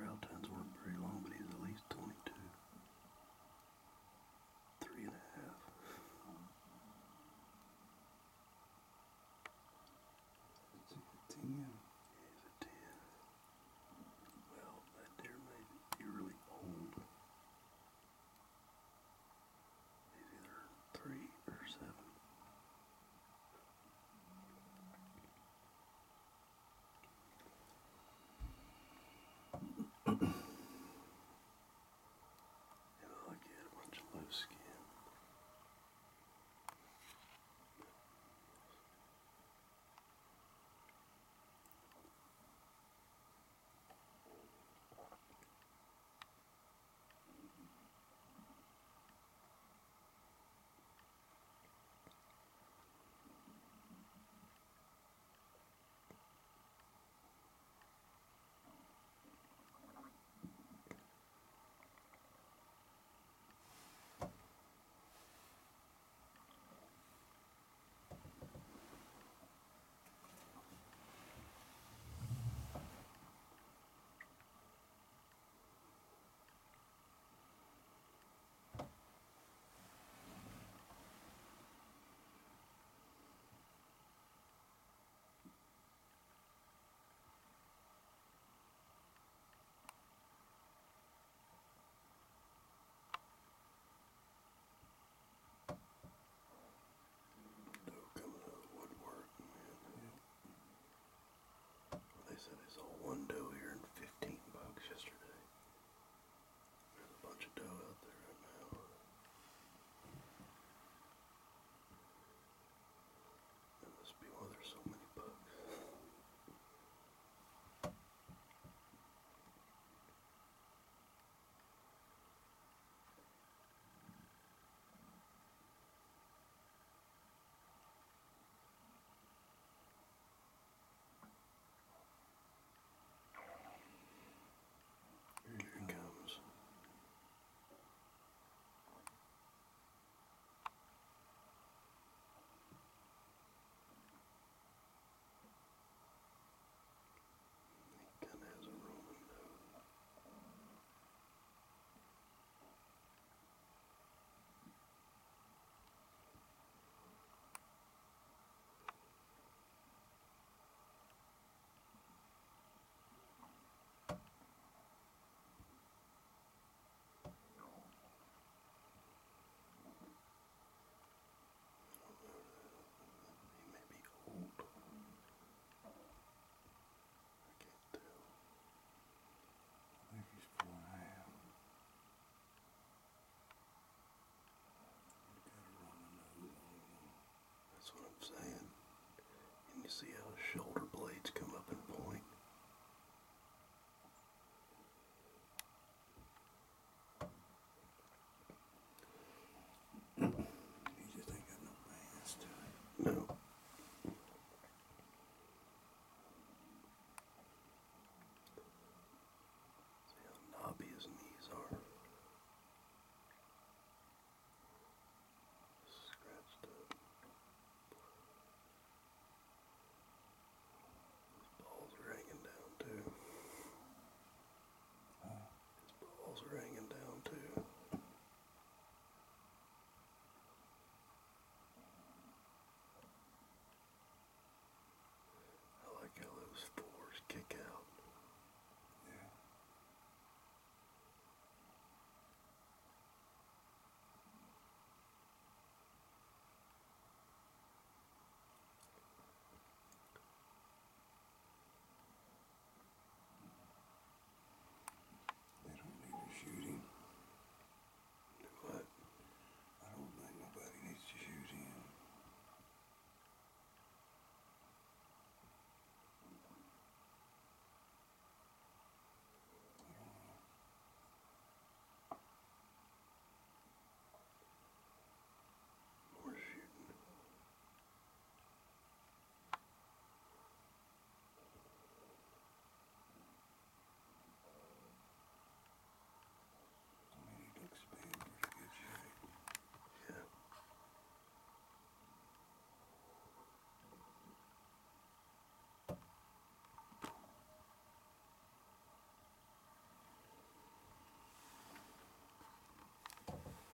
real tense